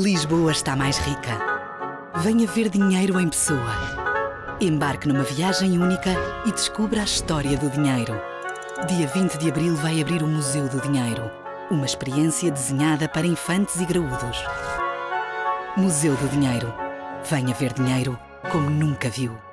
Lisboa está mais rica. Venha ver dinheiro em pessoa. Embarque numa viagem única e descubra a história do dinheiro. Dia 20 de abril vai abrir o Museu do Dinheiro. Uma experiência desenhada para infantes e graúdos. Museu do Dinheiro. Venha ver dinheiro como nunca viu.